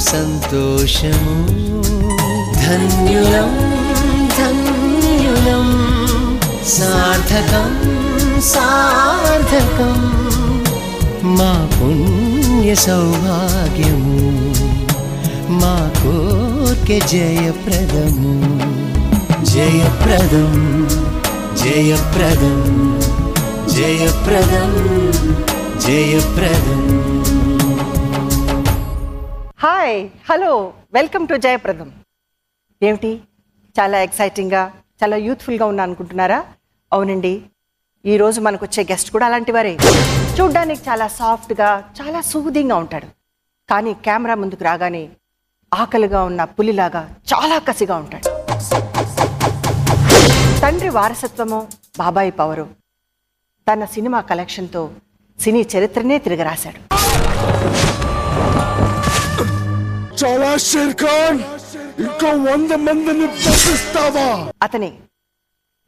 సంతోషము. ధన్యులం ధన్యులం. సార్థకం సార్థకం. మా పుణ్య సౌభాగ్యము మా కోర్కె జయప్రదము. జయప్రదం జయప్రదం జయప్రదం జయప్రదం. హాయ్ హలో వెల్కమ్ టు జయప్రదం ఏమిటి? చాలా ఎక్సైటింగ్గా చాలా యూత్ఫుల్గా ఉన్నా అనుకుంటున్నారా? అవునండి. ఈరోజు మనకు వచ్చే గెస్ట్ కూడా అలాంటి వారే. చూడ్డానికి చాలా సాఫ్ట్గా చాలా సూదింగ్గా ఉంటాడు. కానీ కెమెరా ముందుకు రాగానే ఆకలిగా ఉన్న పులిలాగా చాలా కసిగా ఉంటాడు. తండ్రి వారసత్వము బాబాయి పవరు తన సినిమా కలెక్షన్తో సినీ చరిత్రనే తిరగరాశాడు. చాలా షేర్ ఖాన్ ఇంకా వంద మందిని పంపిస్తావా అతనే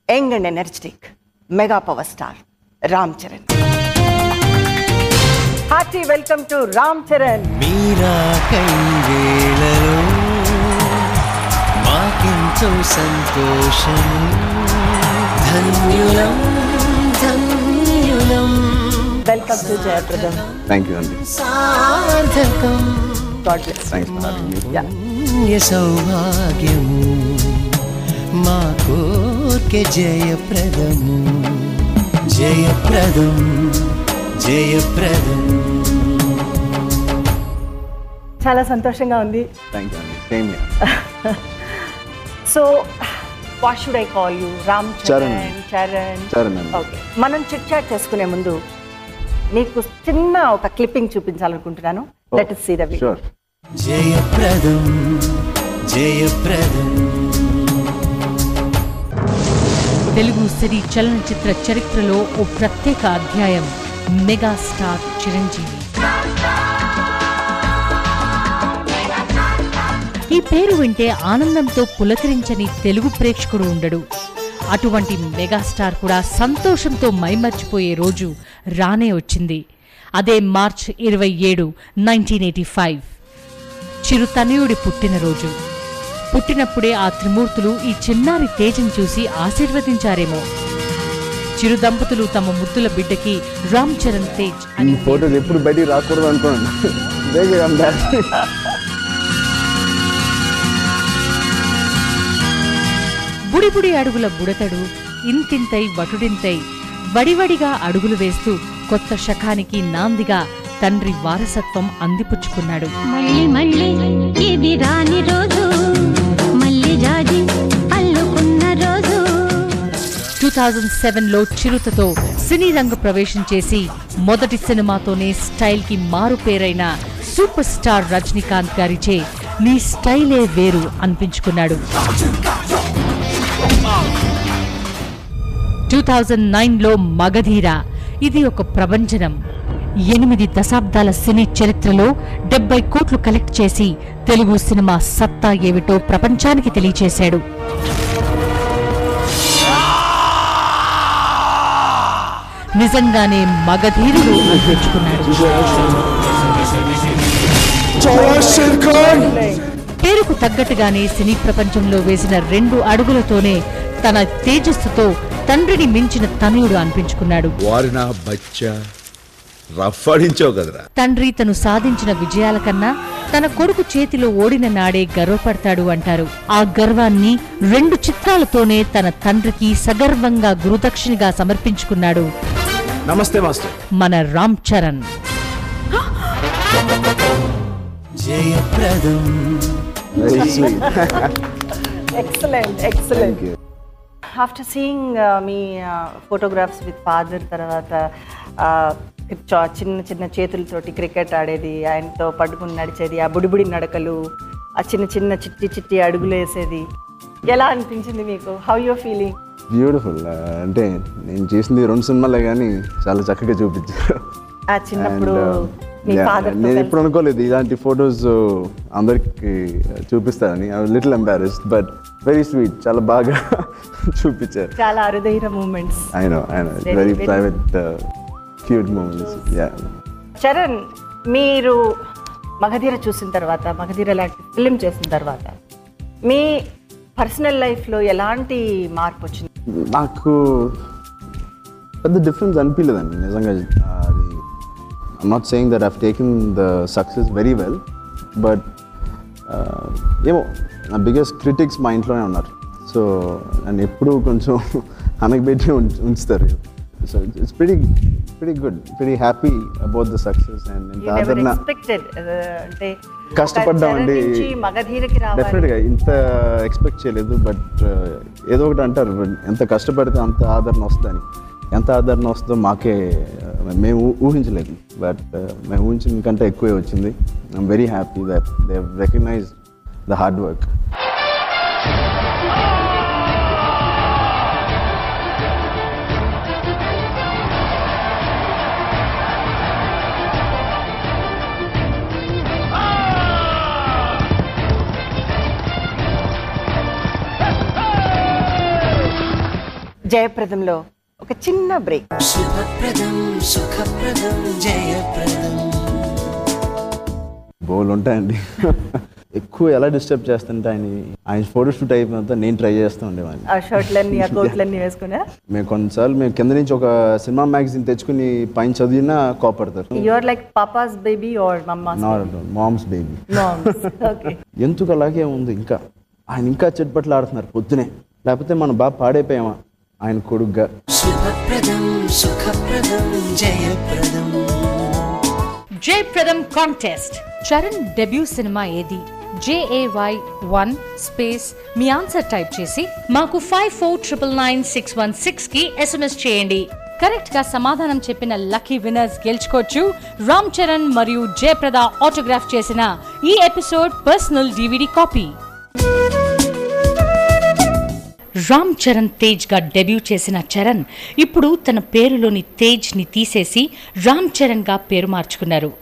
young and energetic mega power star Ram Charan hearty welcome to Ram Charan మీరా కై వేళలో మాకెంతో సంతోషము ధన్యులం ధన్యులం welcome to Jayapradam thank you అండి సార్థకం గాడ్ బ్లెస్ థ్యాంక్స్ ఫర్ మీ పుణ్య సౌభాగ్యము మా కోర్కె జయప్రదము. జయప్రదం జయప్రదం. చాలా సంతోషంగా ఉంది. థ్యాంక్ యూ అండి same so what should I call you Ram Charan Charan. Charan. Okay మనం చిట్ చాట్ చేసుకునే ముందు నీకు చిన్న ఒక క్లిప్పింగ్ చూపించాలనుకుంటున్నాను. లెట్ సీ ద షూర్ జయప్రదం జయప్రదం. తెలుగు సినీ చలనచిత్ర చరిత్రలో ఓ ప్రత్యేక అధ్యాయం. మెగాస్టార్ చిరంజీవి. ఈ పేరు వింటే ఆనందంతో పులకరించని తెలుగు ప్రేక్షకుడు ఉండడు. అటువంటి మెగాస్టార్ కూడా సంతోషంతో మైమర్చిపోయే రోజు రానే వచ్చింది. అదే మార్చ్ ఇరవై ఏడు నైన్టీన్ ఎయిటీ ఫైవ్. చిరుతనయుడి పుట్టినరోజు. పుట్టినప్పుడే ఆ త్రిమూర్తులు ఈ చిన్నారి తేజం చూసి ఆశీర్వదించారేమో. చిరు దంపతులు తమ ముద్దుల బిడ్డకి రామ్ చరణ్ తేజ్ అని ఫోటోలు ఎప్పుడు బయటికి రాకూడదు అనుకోండి. బుడిబుడి అడుగుల బుడతడు ఇంతింతై వటుడింతై వడివడిగా అడుగులు వేస్తూ కొత్త శకానికి నాందిగా తండ్రి వారసత్వం అందిపుచ్చుకున్నాడు. మళ్ళీ మళ్ళీ ఇది రాని రోజు మళ్ళీ జాజి అల్లుకున్న రోజు. టూ థౌజండ్ సెవెన్లో చిరుతతో సినీ రంగ ప్రవేశం చేసి మొదటి సినిమాతోనే స్టైల్కి మారు పేరైన సూపర్ స్టార్ రజనీకాంత్ గారిచే నీ స్టైలే వేరు అనిపించుకున్నాడు. టూ థౌజండ్ నైన్లో మగధీర ఇది ఒక ప్రభంజనం. ఎనిమిది దశాబ్దాల సినీ చరిత్రలో డెబ్బై కోట్లు కలెక్ట్ చేసి తెలుగు సినిమా సత్తా ఏమిటో ప్రపంచానికి తెలియచేశాడు. నిజంగానే మగధీరుడు అనిపించుకున్నాడు పేరుకు తగ్గట్టుగానే సినీ ప్రపంచంలో వేసిన రెండు అడుగులతోనే తన తేజస్సుతో తండ్రిని మించిన తనయుడు అనిపించుకున్నాడు. వారి నా బచ్చా రఫ్ ఆడించావు కదరా. తండ్రి తను సాధించిన విజయాల కన్నా తన కొడుకు చేతిలో ఓడిన నాడే గర్వపడతాడు అంటారు. ఆ గర్వాన్ని రెండు చిత్రాలతోనే తన తండ్రికి సగర్వంగా గురుదక్షిణిగా సమర్పించుకున్నాడు. నమస్తే మాస్టర్. మన Ram Charan. Jayapradam. Excellent excellent after seeing me photographs with father తర్వాత చిన్న చిన్న చేతులతోటి క్రికెట్ ఆడేది ఆయనతో పడుకుని నడిచేది ఆ బుడిబుడి నడకలు ఆ చిన్న చిన్న చిట్టి చిట్టి అడుగులు వేసేది. ఎలా అనిపించింది మీకు? హౌ యూ ఫీలింగ్ బ్యూటిఫుల్ అంటే నేను చేసింది రెండు సినిమాలే కానీ చాలా చక్కగా చూపించారు. ఆ చిన్నప్పుడు ఫాదర్ నేను ఎప్పుడు అనుకోలేదు ఇలాంటి ఫొటోస్ అందరికి చూపిస్తారని I little embarrassed but very sweet చాలా బాగా చూపించారు. చాలా అరుదైన మూమెంట్స్ ఆయన ఆయన Very, very very- private cute moments yeah Charan మీరు మగధీర చూసిన తర్వాత మగధీర లాంటి ఫిలిం చేసిన తర్వాత మీ పర్సనల్ లైఫ్లో ఎలాంటి మార్పు వచ్చింది? నాకు పెద్ద డిఫరెన్స్ అనిపించలేదండి నిజంగా అది I'm not saying that have taken the success very well but ఏమో నా బిగ్గెస్ట్ క్రిటిక్స్ మా ఇంట్లోనే ఉన్నారు. సో నన్ను ఎప్పుడూ కొంచెం అనగబెట్టి ఉంచ- ఉంచుతారు. So it's very very good very happy about the success and ఆదరణ. ఎక్స్పెక్టెడ్ అంటే కష్టపడ్డామండి. డెఫినెట్గా ఇంత ఎక్స్పెక్ట్ చేయలేదు బట్ ఏదో ఒకటి అంటారు ఎంత కష్టపడితే అంత ఆదరణ వస్తుందని. ఎంత ఆదరణ వస్తుందో మాకే uh, మేము ఊహించలేదు. బట్ మేము ఊహించిన కంటే ఎక్కువే వచ్చింది. I'm very happy that they recognise the hard work జయప్రదంలో ఒక చిన్న బ్రేక్. శుభప్రదం సుఖప్రదం జయప్రదం. బోల్ ఉంటాయండి. ఎక్కువ ఎలా డిస్టర్బ్ చేస్తుంటే ఆయన ఆయన ఫోటోషూట్ అయిపోయినంత నేను ట్రై చేస్తూ ఉండేవాడిని. ఆ షర్ట్లన్నీ ఆ కోట్లన్నీ వేసుకున్నా మేము కొన్నిసార్లు మేము కింద నుంచి ఒక సినిమా మ్యాగజైన్ తెచ్చుకుని పైన చదివినా కోపడతారు. You are like papa's baby or mamma's not mom's baby okay ఎందుకు అలాగే ఉంది? ఇంకా ఆయన ఇంకా చెట్పట్లు ఆడుతున్నారు పొద్దునే. లేకపోతే మనం బాగా పాడైపోయామా? ఆయన కొడుగ్గా. శుభప్రదం సుఖప్రదం జయప్రదం. జయప్రదం కాంటెస్ట్ చరణ్ డెబ్యూ సినిమా ఏది? J A Y one space me answer type చేసి మాకు five four triple nine six one సిక్స్కి ఎస్ఎంఎస్ చేయండి. కరెక్ట్గా సమాధానం చెప్పిన లక్కీ విన్నర్స్ గెలుచుకోవచ్చు. రామ్ చరణ్ మరియు జయప్రద ఆటోగ్రాఫ్ చేసిన ఈ episode personal DVD copy Ram Charan తేజ్గా డెబ్యూ చేసిన చరణ్ ఇప్పుడు తన పేరులోని తేజ్ని తీసేసి రామ్ చరణ్గా పేరు మార్చుకున్నారు.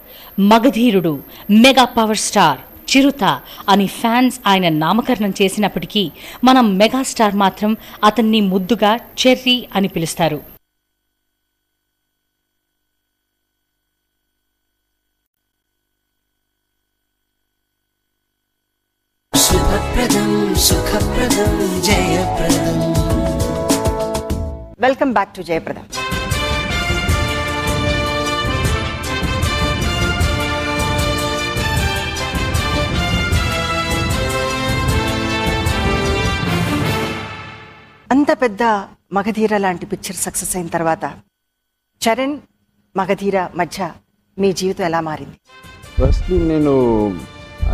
మగధీరుడు మెగా పవర్ స్టార్ చిరుత అని ఫ్యాన్స్ ఆయన నామకరణం చేసినప్పటికీ మనం మెగాస్టార్ మాత్రం అతన్ని ముద్దుగా చెర్రీ అని పిలుస్తారు. శుభప్రదం సుఖప్రదం జయప్రదం. వెల్కమ్ బ్యాక్ టు జయప్రద అంత పెద్ద మగధీర లాంటి పిక్చర్ సక్సెస్ అయిన తర్వాత చరణ్ మగధీర మధ్య మీ జీవితం ఎలా మారింది? ఫస్ట్లీ నేను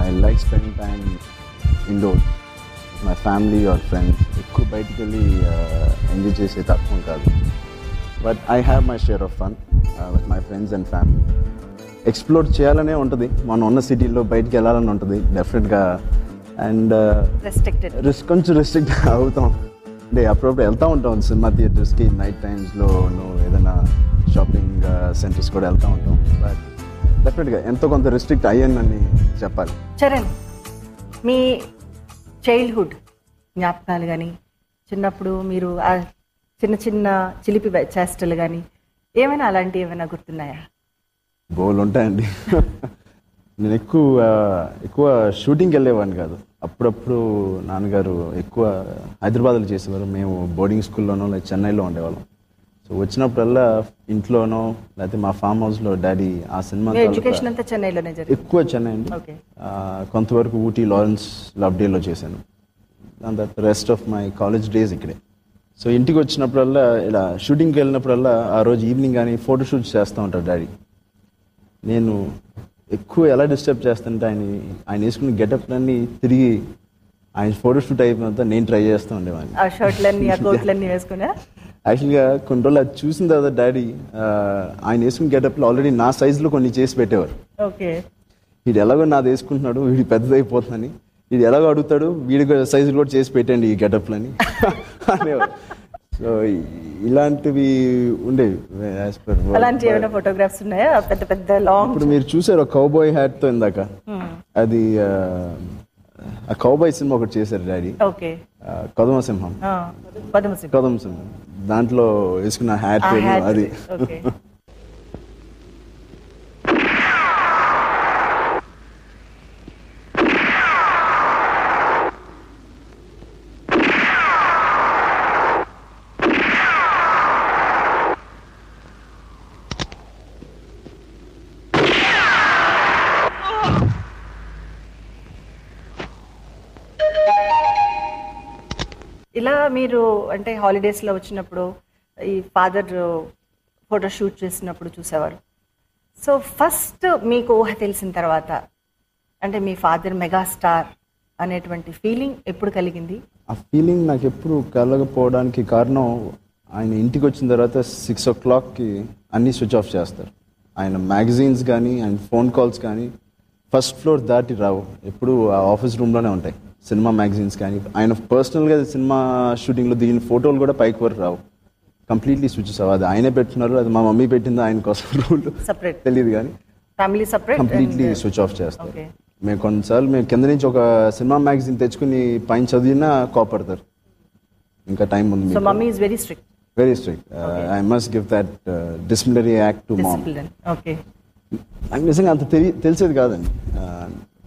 I like spending time indoor my family or friends ఎక్కువ బయటికి వెళ్ళి ఎంజాయ్ చేసే తత్వం కాదు. But I have my share of fun with my friends and family explore చేయాలనే ఉంటుంది. మనం ఉన్న సిటీలో బయటికి వెళ్ళాలని ఉంటుంది డెఫినెట్గా అండ్ రెస్ట్రిక్టెడ్ రిస్క్ కొంచెం రెస్ట్రిక్ట్ అవుతాం. అంటే అప్పుడప్పుడు వెళ్తూ ఉంటాం. సినిమా థియేటర్స్కి నైట్ టైమ్స్లో ఏదైనా షాపింగ్ సెంటర్స్ కూడా వెళ్తూ ఉంటాం. బట్ డెఫినెట్గా ఎంతో కొంత రెస్ట్రిక్ట్ అయ్యానని చెప్పాలి. చరణ్ మీ చైల్డ్హుడ్ జ్ఞాపకాలు కానీ చిన్నప్పుడు మీరు ఆ చిన్న చిన్న చిలిపి చేష్టలు కానీ ఏమైనా అలాంటివి ఏమైనా గుర్తున్నాయా? బోల్ ఉంటాయండి నేను ఎక్కువ ఎక్కువ షూటింగ్కి వెళ్ళేవాడిని కాదు. అప్పుడప్పుడు నాన్నగారు ఎక్కువ హైదరాబాద్లో చేసేవారు. మేము బోర్డింగ్ స్కూల్లోనో లేదా చెన్నైలో ఉండేవాళ్ళం. సో వచ్చినప్పుడల్లా ఇంట్లోనో లేకపోతే మా ఫామ్ హౌస్లో డాడీ ఆ సినిమా ఎక్కువ చెన్నై అండి. కొంతవరకు ఊటీ లారెన్స్ లవ్డేలో చేశాను. And that rest of my college days ఇక్కడే. సో ఇంటికి వచ్చినప్పుడల్లా ఇలా షూటింగ్కి వెళ్ళినప్పుడల్లా ఆ రోజు ఈవినింగ్ కానీ ఫోటో షూట్స్ చేస్తూ ఉంటారు డాడీ. నేను ఎక్కువ ఎలా డిస్టర్బ్ చేస్తుంటే ఆయన ఆయన వేసుకున్న గెటప్లన్నీ తిరిగి ఆయన ఫోటో షూట్ అయిపోయినంత నేను ట్రై చేస్తూ ఉండేవాడిని. ఆ షర్ట్లన్నీ ఆ కోట్లన్నీ వేసుకున్నా? యాక్చువల్గా కొన్ని రోజులు అది చూసిన తర్వాత డాడీ ఆయన వేసుకున్న గెటప్లో ఆల్రెడీ నా సైజులో కొన్ని చేసి పెట్టేవారు. ఓకే. వీడు ఎలాగో నాది వేసుకుంటున్నాడు వీడి పెద్దదైపోతుందని. వీడు ఎలాగో అడుగుతాడు వీడి సైజులు కూడా చేసి పెట్టండి ఈ గెటప్లని అనేవారు. సో ఇలాంటివి ఉండేవి అలాంటి ఏమైనా ఫోటోగ్రాఫ్స్ ఉన్నాయా? పెద్ద పెద్ద లాంగ్ ఇప్పుడు మీరు చూసారు కౌబాయ్ హ్యాట్తో ఇందాక. అది ఆ కౌబాయ్ సినిమా ఒకటి చేశారు డాడీ. ఓకే కదమ సింహం పదమసి కదమ సింహం దాంట్లో వేసుకున్న హ్యాట్ అది. మీరు అంటే హాలిడేస్లో వచ్చినప్పుడు ఈ ఫాదర్ ఫోటో షూట్ చేసినప్పుడు చూసేవారు? సో ఫస్ట్ మీకు ఊహ తెలిసిన తర్వాత అంటే మీ ఫాదర్ మెగాస్టార్ అనేటువంటి ఫీలింగ్ ఎప్పుడు కలిగింది? ఆ ఫీలింగ్ నాకు ఎప్పుడు కలగపోవడానికి కారణం ఆయన ఇంటికి వచ్చిన తర్వాత సిక్స్ ఓ క్లాక్కి అన్ని స్విచ్ ఆఫ్ చేస్తారు. ఆయన మ్యాగజైన్స్ కానీ ఆయన ఫోన్ కాల్స్ కానీ ఫస్ట్ ఫ్లోర్ దాటి రావు. ఎప్పుడు ఆ ఆఫీస్ రూమ్లోనే ఉంటాయి. సినిమా మ్యాగజైన్స్ కానీ ఆయన పర్సనల్గా సినిమా షూటింగ్లో దిగిన ఫోటోలు కూడా పైకి వరకు రావు. కంప్లీట్లీ స్విచ్ అవ్వ అది ఆయనే పెట్టున్నారు అది మా మమ్మీ పెట్టింది ఆయన కోసం రూల్ Separate. తెలియదు కానీ. Family separate completely switch off చేస్తారు. మేము కొన్నిసార్లు మేము కింద నుంచి ఒక సినిమా మ్యాగజైన్ తెచ్చుకుని పైన చదివినా కోపడతారు. ఇంకా టైం ఉంది so mummy is very strict very strict I must give that disciplinary act to mom okay నాకు నిజంగా అంత తెలి తెలిసేది కాదండి.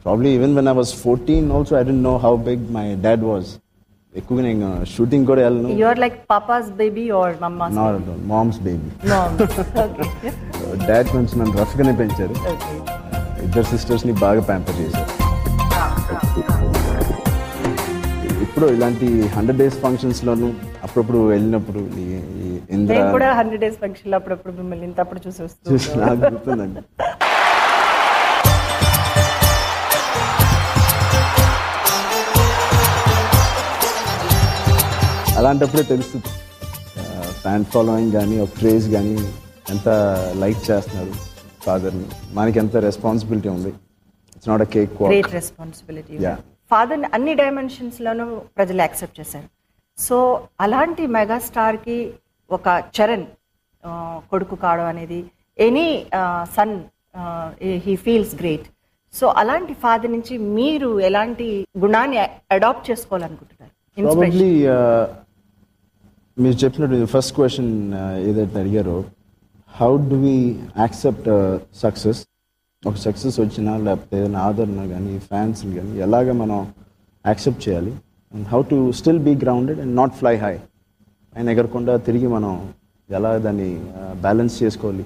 Probably even when I was fourteen also I don't know how big my dad was ఎక్కువగా నేను shooting కూడా వెళ్ళను you are like papa's baby or mamma's not mom's baby dad కొంచెం నన్ను రఫ్గానే పెంచారు. ఓకే ఇద్దరు సిస్టర్స్ని బాగా ప్యాంపర్ చేశారు. ఇప్పుడు ఇలాంటి హండ్రెడ్ డేస్ ఫంక్షన్స్లోను అప్పుడప్పుడు వెళ్ళినప్పుడు నేను కూడా హండ్రెడ్ డేస్ ఫంక్షన్ అప్పుడప్పుడు మిమ్మల్ని చూసి వస్తూ చూసి నాకు గుర్తుందండి. అలాంటప్పుడే తెలుస్తుంది ఫ్యాన్ ఫాలోయింగ్ కానీ ఒక క్రేజ్ కానీ ఎంత లైక్ చేస్తున్నారు ఫాదర్ని మనకి ఎంత రెస్పాన్సిబిలిటీ ఉంది. It's not a cake great responsibility Yeah. Father అన్ని డైమెన్షన్స్ లోనూ ప్రజలు యాక్సెప్ట్ చేశారు. సో అలాంటి మెగాస్టార్కి ఒక చరణ్ కొడుకు కావడం అనేది any son he feels great so అలాంటి ఫాదర్ నుంచి మీరు ఎలాంటి గుణాన్ని అడాప్ట్ చేసుకోవాలనుకుంటున్నారు? మీరు చెప్పినట్టు ఫస్ట్ క్వశ్చన్ ఏదైతే అడిగారో how do we accept success ఒక సక్సెస్ వచ్చినా లేకపోతే ఏదైనా ఆదరణ కానీ ఫ్యాన్స్ కానీ ఎలాగ మనం యాక్సెప్ట్ చేయాలి? And how to still be grounded and not fly high ఆయన ఎగరకుండా తిరిగి మనం ఎలా దాన్ని బ్యాలెన్స్ చేసుకోవాలి?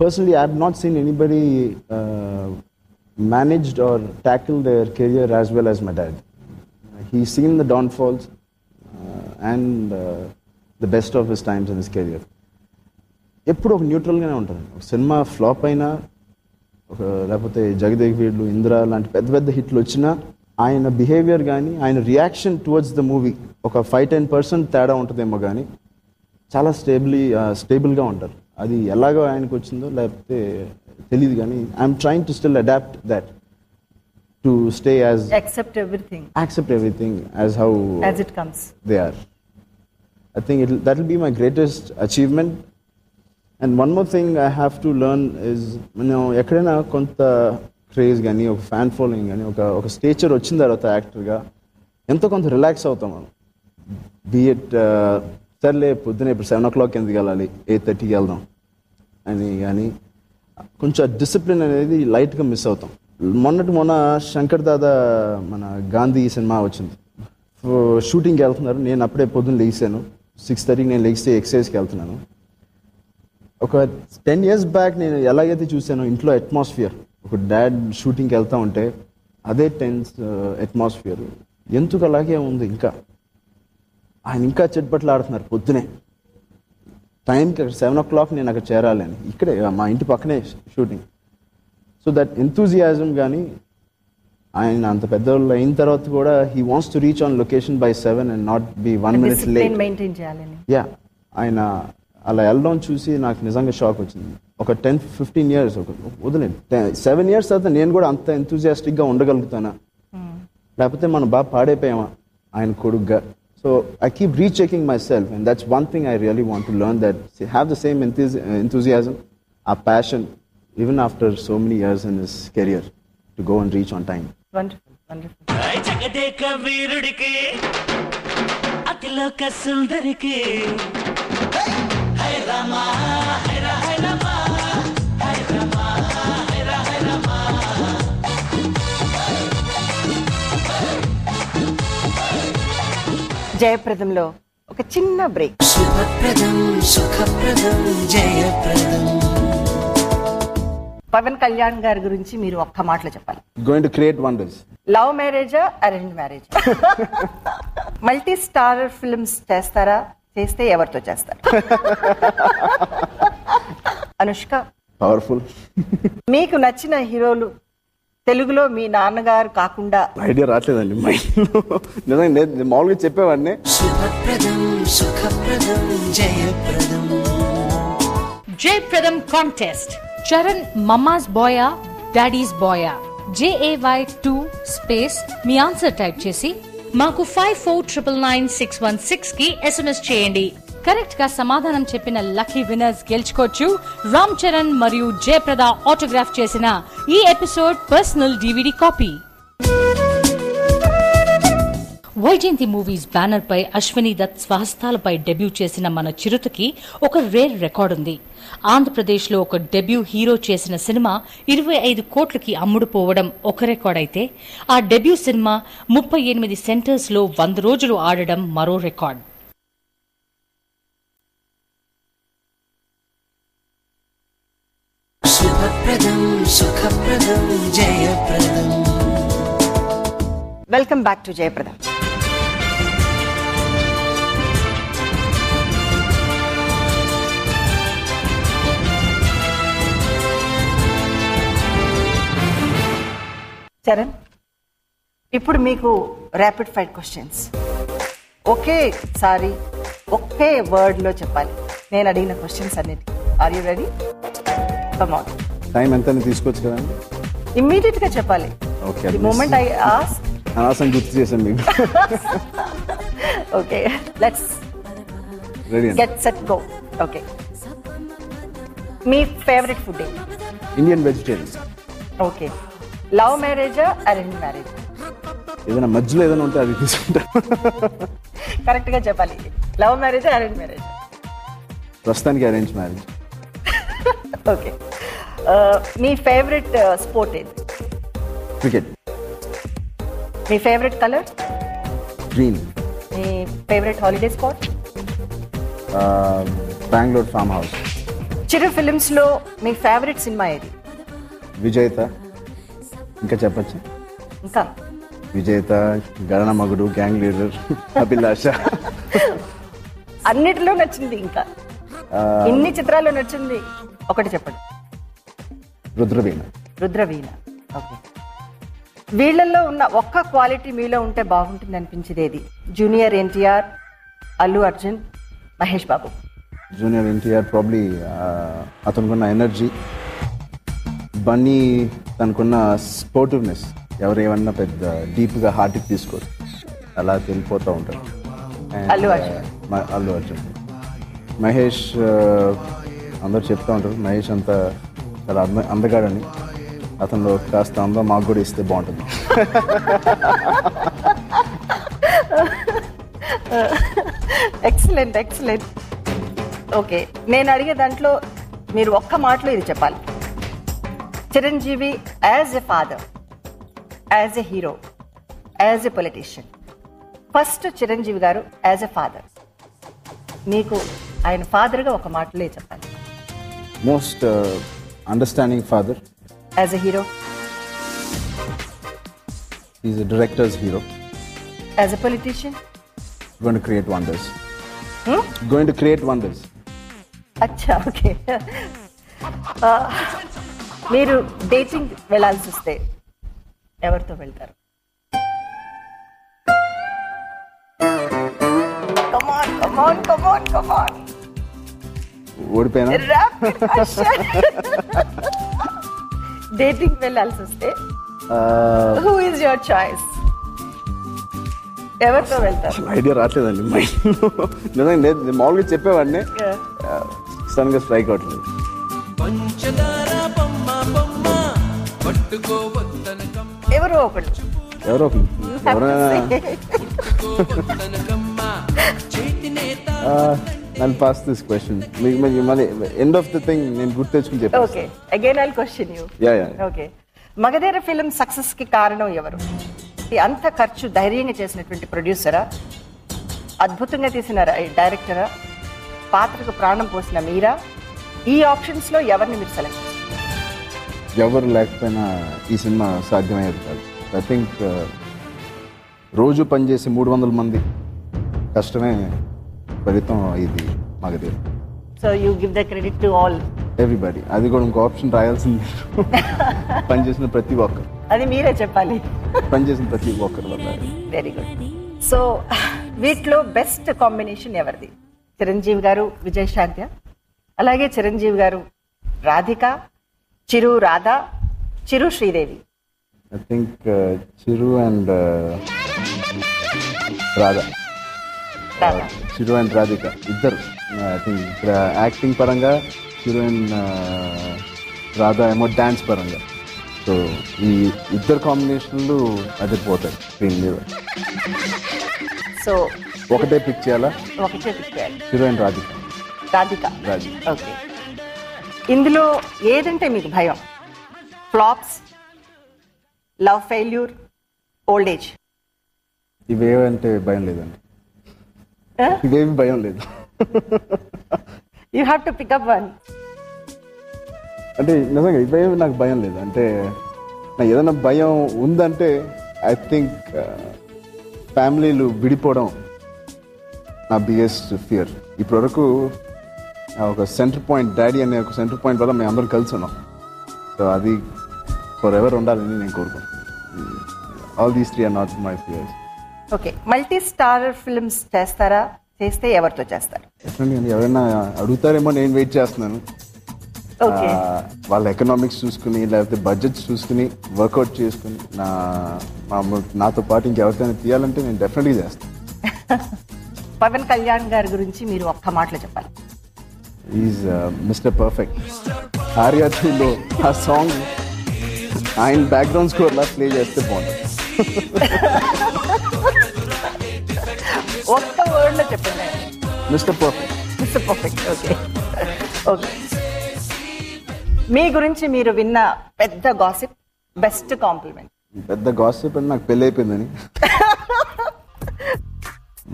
Personally I have not seen anybody managed or tackle their career as well as my dad he seen the downfalls and the best of his times in his career ఎప్పుడు ఒక న్యూట్రల్గానే ఉంటుంది ఒక సినిమా ఫ్లాప్ అయినా ఒక లేకపోతే జగదేవ్ వీళ్ళు ఇంద్ర లాంటి పెద్ద పెద్ద హిట్లు వచ్చినా ఆయన బిహేవియర్ కానీ ఆయన రియాక్షన్ టువర్డ్స్ ద మూవీ ఒక ఫైవ్ టెన్ పర్సెంట్ తేడా ఉంటుందేమో కానీ చాలా స్టేబుల్లీ స్టేబుల్గా ఉంటారు. అది ఎలాగో ఆయనకు వచ్చిందో లేకపోతే తెలియదు కానీ I'm trying to still adapt that to stay as accept everything accept everything as how as it comes they are. I think that will be my greatest achievement. And one more thing I have to learn is, you know, ఎక్కడైనా కొంత craze కానీ ఒక fan following కానీ ఒక ఒక stature వచ్చిన తర్వాత యాక్టర్గా ఎంతో కొంత రిలాక్స్ అవుతాం మనం. బిఎట్ uh, సర్లే పొద్దున ఇప్పుడు సెవెన్ ఓ క్లాక్ ఎందుకు వెళ్ళాలి? ఎయిట్ థర్టీకి వెళ్దాం. అని కానీ కొంచెం డిసిప్లిన్ అనేది లైట్గా మిస్ అవుతాం. మొన్నటి మొన్న శంకర్ దాదా మన గాంధీ సినిమా వచ్చింది. షూటింగ్కి వెళ్తున్నారు. నేను అప్పుడే పొద్దున్న లేచాను. సిక్స్ థర్టీకి నేను లెగిస్తే ఎక్సర్సైజ్కి వెళ్తున్నాను. ఒక టెన్ ఇయర్స్ బ్యాక్ నేను ఎలాగైతే చూసానో ఇంట్లో అట్మాస్ఫియర్ ఒక డాడ్ షూటింగ్కి వెళ్తా ఉంటే అదే టెన్స్ అట్మాస్ఫియర్. ఎందుకు అలాగే ఉంది ఇంకా? ఆయన ఇంకా చెట్పట్లు ఆడుతున్నారు పొద్దునే. టైంకి అక్కడ సెవెన్ ఓ క్లాక్ నేను అక్కడ చేరాలి అని. ఇక్కడే మా ఇంటి పక్కనే షూటింగ్. సో దట్ ఎంతూజియాజం కానీ ఆయన అంత పెద్దవాళ్ళు అయిన తర్వాత కూడా he wants to reach on location by seven and not be one minute late discipline maintain చేయాలని యా ఆయన అలా వెళ్ళడం చూసి నాకు నిజంగా షాక్ వచ్చింది. ఒక టెన్ ఫిఫ్టీన్ ఇయర్స్ ఒక వదిలేదు సెవెన్ ఇయర్స్ తర్వాత నేను కూడా అంత ఎంతూజియాస్టిక్గా ఉండగలుగుతానా? లేకపోతే మనం బాగా పాడైపోయామా? ఆయన కొడుగ్గా. So I keep rechecking myself and that's one thing I really want to learn that have the same enthusiasm ఆ passion even after so many years in his career to go and reach on time wonderful జగదేక వీరుడికి అతిలోక సుందరికి. హై రామా హై రా హై రామా హై రామా హై రా హై రామా. జయప్రదంలో ఒక చిన్న బ్రేక్. శుభప్రదం సుఖప్రదం జయప్రదం. పవన్ కళ్యాణ్ గారి గురించి మీరు ఒక్క మాటలో చెప్పాలి. Going to create wonders love మ్యారేజా arrange marriage multi star films చేస్తారా? చేస్తే ఎవరితో చేస్తారు? అనుష్క. పవర్ఫుల్ మీకు నచ్చిన హీరోలు తెలుగులో మీ నాన్నగారు కాకుండా ఐడియా రావట్లేదండి మైండ్లో నిజంగా నేను మామూలుగా చెప్పేవాడిని. శుభప్రదం సుఖప్రదం జయప్రదం. జయప్రదం కాంటెస్ట్ చరణ్ మమ్మాస్ బాయా daddy's బాయా J A Y two space me answer type చేసి మాకు five four triple nine six one సిక్స్కి ఎస్ఎంఎస్ చేయండి. కరెక్ట్గా సమాధానం చెప్పిన లక్కీ విన్నర్స్ గెలుచుకోవచ్చు. రామ్ చరణ్ మరియు జయప్రద ఆటోగ్రాఫ్ చేసిన ఈ episode personal DVD copy Vyjayanthi movies banner పై అశ్విని దత్ స్వహస్తాలపై డెబ్యూ చేసిన మన చిరుతకి ఒక రేర్ రికార్డు ఉంది. ఆంధ్రప్రదేశ్లో ఒక డెబ్యూ హీరో చేసిన సినిమా ఇరవై ఐదు కోట్లకి అమ్ముడుపోవడం ఒక రికార్డ్ అయితే ఆ డెబ్యూ సినిమా ముప్పై ఎనిమిది సెంటర్స్లో వంద రోజులు ఆడడం మరో రికార్డ్. శుభప్రదం సుఖప్రదం Jayapradam. Welcome back to Jayaprada. Charan ఇప్పుడు మీకు ర్యాపిడ్ ఫైర్ క్వశ్చన్స్ ఒకేసారి ఒకే వర్డ్లో చెప్పాలి. నేను అడిగిన క్వశ్చన్స్ అన్నిటి are you ready come on time ఎంత తీసుకోవచ్చు కదండి ఇమ్మీడియట్గా చెప్పాలి. ది మూమెంట్ ఐ ఆస్ అనవసరం గుర్తు చేశాను మీకు okay let's ready get set go okay me favourite food Indian vegetarian okay love మ్యారేజా అరేంజ్ మ్యారేజ్ ఏదైనా మధ్యలో ఏదైనా ఉంటే అది తీసుకుంటా. కరెక్ట్గా చెప్పాలి. లవ్ మ్యారేజా అరేంజ్ మ్యారేజ్ ప్రస్తుతానికి అరేంజ్ మ్యారేజ్ ఓకే మీ ఫేవరెట్ స్పోర్ట్ ఏంటి క్రికెట్ మీ ఫేవరెట్ కలర్ గ్రీన్ మీ favourite holiday spot Bengaluru farm house Chiru ఫిలిమ్స్లో మీ ఫేవరెట్ సినిమా ఏది? విజేత. ఇంకా చెప్పచ్చు? ఇంకా. విజేత గరణ మగుడు గ్యాంగ్ లీడర్ అభిలాష. అన్నిటిలో నచ్చింది ఇంకా. ఇన్ని చిత్రాల్లో నచ్చింది. ఒకటి చెప్పండి. రుద్రవీణ. రుద్రవీణ. ఓకే. వీళ్ళల్లో ఉన్న ఒక్క క్వాలిటీ మీలో ఉంటే బాగుంటుంది అనిపించేది ఏది? Junior NTR Allu Arjun Mahesh Babu. Junior NTR probably అతనుకున్న energy Bunny తనకున్న స్పోర్టివ్నెస్ ఎవరేమన్నా పెద్ద డీప్గా హార్ట్కి తీసుకోరు. అలా వెళ్ళిపోతూ ఉంటారు. అల్లు uh, అర్జున్. అల్లు అర్జున్. మహేష్ అందరూ చెప్తా ఉంటారు మహేష్ అంతా చాలా అంద అందగాడని. అతనిలో కాస్త అందం మాకు కూడా ఇస్తే బాగుంటుంది. Excellent excellent. ఓకే నేను అడిగే దాంట్లో మీరు ఒక్క మాటలో ఇది చెప్పాలి. Chiranjeevi as a father as a hero as a politician. First Chiranjeevi garu as a father. మీకు ఆయన ఫాదర్గా ఒక మాటలే చెప్పాలి. Most understanding father as a hero is directors hero as a politician going to create wonders going to create wonders అచ్చా okay. మీరు dating వెళ్ళాల్సి వస్తే ఎవరితో వెళ్తారు? ఓడిపోయినా? డేటింగ్ వెళ్ళాల్సి వస్తే హూ ఇస్ యువర్ చాయిస్ ఎవరితో వెళ్తారు? ఐడియా రావట్లేదండి మైండ్లో నిజంగా నేను మామూలుగా చెప్పేవాడిని. సడన్గా స్ట్రైక్ అవట్లేదు ఎవరో ఒకళ్ళు. ఎవరో ఒకరు ఎవరైనా దిస్ క్వశ్చన్ మీకు మళ్ళీ ఎండ్ ఆఫ్ ద థింగ్ నేను గుర్తు తెచ్చుకుని చెప్పాను okay again I question you yeah yeah okay Magadheera film సక్సెస్కి కారణం ఎవరు? ఈ అంత ఖర్చు ధైర్యంగా చేసినటువంటి ప్రొడ్యూసరా అద్భుతంగా తీసిన డైరెక్టరా పాత్రకు ప్రాణం పోసిన మీరా? ఈ ఆప్షన్స్లో ఎవరిని మీరు సెలెక్ట్ ఎవరు లేకపోయినా ఈ సినిమా సాధ్యమయ్యేది కాదు. ఐ థింక్ రోజు పనిచేసే మూడు వందల మంది కష్టమే ఫలితం ఇది Magadheera so you give the credit to all everybody అది కూడా ఇంకో ఆప్షన్ రాయాల్సింది. పనిచేసిన ప్రతి ఒక్కరు. అది మీరే చెప్పాలి. పనిచేసిన ప్రతి ఒక్కరు వెరీ గుడ్ సో వీటిలో బెస్ట్ కాంబినేషన్ ఎవరిది? చిరంజీవి గారు విజయశాంత్య అలాగే Chiranjeevi garu Radhika Chiru Radha Chiru Sridevi. I think Chiru and Radha Radha. Chiru and Radhika. ఇద్దరు. ఐ థింక్ ఇక్కడ యాక్టింగ్ పరంగా చిరు అండ్ రాధా ఏమో డ్యాన్స్ పరంగా. సో ఈ ఇద్దరు కాంబినేషన్లు అదిరిపోతాయి. స్క్రీన్ మీద. సో ఒకటే పిక్ చేయాలా? ఒకటే తిప్పారు చిరు అండ్ రాధిక. రాధిక. రాధిక. ఓకే ఇందులో ఏదంటే మీకు భయం? Flops love failure old age ఇవేవంటే భయం లేదండి. ఇవేవి భయం లేదు. You have to pick up one అంటే నిజంగా ఇవేవి నాకు భయం లేదు. అంటే నాకు ఏదైనా భయం ఉందంటే ఐ థింక్ ఫ్యామిలీలు విడిపోవడం నా బిగ్గెస్ట్ ఫియర్ ఇప్పటివరకు ఆ ఒక సెంటర్ పాయింట్ డాడీ అనే ఒక సెంటర్ పాయింట్ వల్ల మేము అందరం కలిసి ఉన్నాం. సో అది ఫర్ ఎవర్ ఉండాలని నేను కోరుకుంటున్నాను. All these three are not my fears okay. Multi star films చేస్తారా? చేస్తే ఎవరితో చేస్తారు? ఎవరైనా అడుగుతారేమో నేను వెయిట్ చేస్తున్నాను. వాళ్ళ ఎకనామిక్స్ చూసుకుని లేకపోతే బడ్జెట్స్ చూసుకుని వర్కౌట్ చేసుకుని నా నాతో పాటు ఇంకెవరికైనా తీయాలంటే నేను డెఫినెట్గా చేస్తాను. పవన్ కళ్యాణ్ గారి గురించి మీరు ఒక్క మాటలో చెప్పాలి. ఈజ్ మిస్టర్ పర్ఫెక్ట్ ఆర్యా టూలో ఆ సాంగ్ ఆయన బ్యాక్గ్రౌండ్ స్కోర్ లా ప్లే చేస్తే బాగుంటుంది. ఒక్క వర్డ్లో చెప్పండి mister perfect perfect okay. Okay. మీ గురించి మీరు విన్న పెద్ద గాసిప్ బెస్ట్ కాంప్లిమెంట్ పెద్ద గాసిప్ అని నాకు పెళ్ళి అయిపోయిందని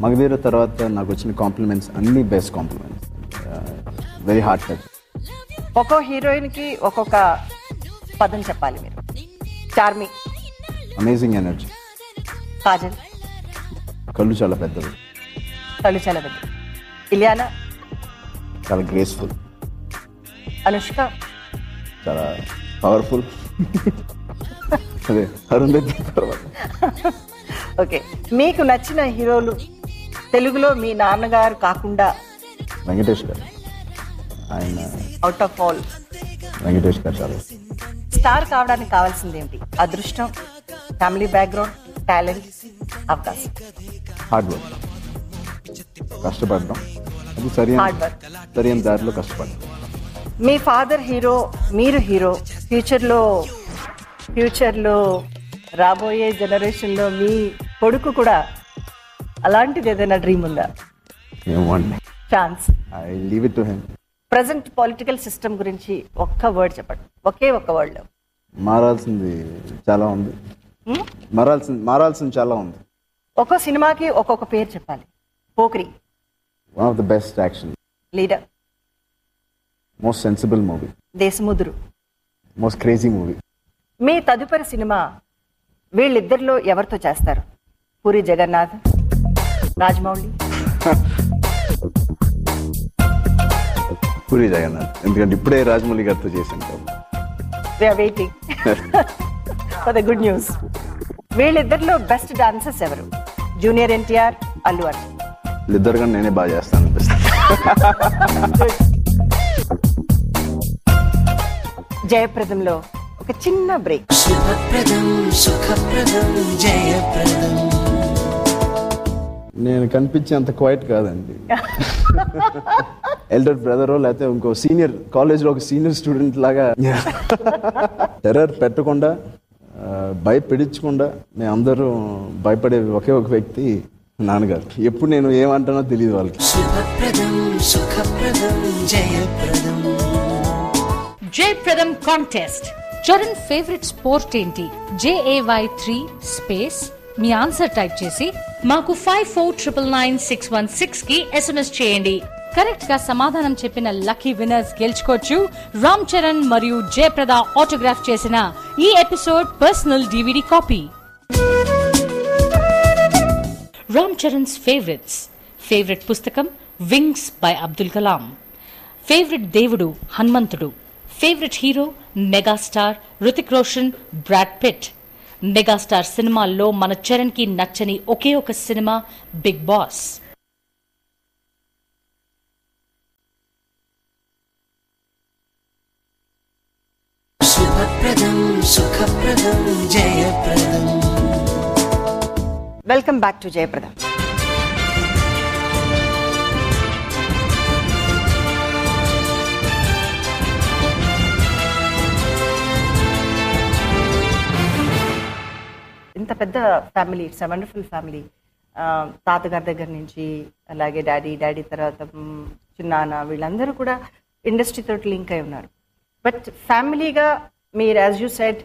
మగధీర తర్వాత నాకు వచ్చిన కాంప్లిమెంట్స్ అన్ని best compliments very heart touch ఒక్కో హీరోయిన్కి ఒక్కొక్క పదం చెప్పాలి మీరు. Charmi amazing energy Kajal. కళ్ళు చాలా పెద్దవి. కళ్ళు చాలా పెద్ద ఇలియానా? చాలా గ్రేస్ఫుల్ అనుష్క? చాలా పవర్ఫుల్ అదే అరుంధతి తర్వాత. ఓకే మీకు నచ్చిన హీరోలు తెలుగులో మీ నాన్నగారు కాకుండా వెంకటేష్ గారు. ఆయన అవుట్ ఆఫ్ ఆల్ వెంకటేష్ గారు చాలా. స్టార్ కావడానికి కావాల్సింది ఏంటి? అదృష్టం ఫ్యామిలీ బ్యాక్గ్రౌండ్ టాలెంట్ అవకాశం. హార్డ్ వర్క్ కష్టపడడం అది సరి Hard work. సరైన దారిలో కష్టపడడం మీ ఫాదర్ హీరో మీరు హీరో ఫ్యూచర్లో ఫ్యూచర్లో రాబోయే జనరేషన్లో మీ కొడుకు కూడా అలాంటిది ఏదైనా డ్రీమ్ ఉందా? ఏమండి chance I leave it to him present political system గురించి ఒక్క వర్డ్ చెప్పండి. ఒకే ఒక్క వర్డ్లో మారాల్సింది చాలా ఉంది. మారాల్సింది మారాల్సింది చాలా ఉంది. ఒక్కో సినిమాకి ఒక్కొక్క పేరు చెప్పాలి. Pokiri. One of the best action leader. Most sensible movie Desamuduru. Most crazy movie మీ తదుపరి సినిమా వీళ్ళిద్దరిలో ఎవరితో చేస్తారు? పూరి జగన్నాథ్ రాజమౌళి. పూరి జగన్నాథ్. ఎందుకంటే ఇప్పుడే రాజమౌళి గారితో చేశాను waiting for the good news వీళ్ళిద్దరిలో బెస్ట్ డాన్సర్స్ ఎవరు? జూనియర్ ఎన్టీఆర్ అల్లు అర్జున్ ఇద్దరు కానీ నేనే బాగా చేస్తాను అనిపిస్తుంది. జయప్రదంలో ఒక చిన్న బ్రేక్. శుభప్రదం సుఖప్రదం జయప్రదం. నేను కనిపించేంత క్వైట్ కాదండి. ఎల్డర్ బ్రదరో లేకపోతే ఇంకో సీనియర్ కాలేజ్లో ఒక సీనియర్ స్టూడెంట్ లాగా. టెర్రర్ పెట్టకుండా భయపెడించకుండా మేము అందరూ భయపడే ఒకే ఒక వ్యక్తి. నాన్నగారు. ఎప్పుడు నేను ఏమంటానో తెలియదు వాళ్ళకి. Jayapradam. Contest Charan favourite sport ఏంటి? జేఏవై త్రీ స్పేస్ మీ ఆన్సర్ టైప్ చేసి మాకు five four triple nine six one సిక్స్కి ఎస్ఎంఎస్ చేయండి. కరెక్ట్గా సమాధానం చెప్పిన లక్కీ విన్నర్స్ గెలుచుకోవచ్చు. రామ్ చరణ్ మరియు జయప్రద ఆటోగ్రాఫ్ చేసిన ఈ episode personal DVD copy Ram Charan's favourites favourite పుస్తకం wings by Abdul Kalam favourite దేవుడు హనుమంతుడు. Favourite hero megastar Hrithik Roshan Brad Pitt megastar సినిమాల్లో మన చరణ్కి నచ్చని ఒకే ఒక సినిమా బిగ్ బాస్ శుభప్రదం సుఖప్రదం జయప్రదం. Welcome back to Jayaprada. ఇంత పెద్ద ఫ్యామిలీ ఇట్స్ వండర్ఫుల్ ఫ్యామిలీ. తాతగారి దగ్గర నుంచి అలాగే డాడీ డాడీ తర్వాత చిన్నాన్న వీళ్ళందరూ కూడా ఇండస్ట్రీ తోటి లింక్ అయి ఉన్నారు. బట్ ఫ్యామిలీగా మీరు as you set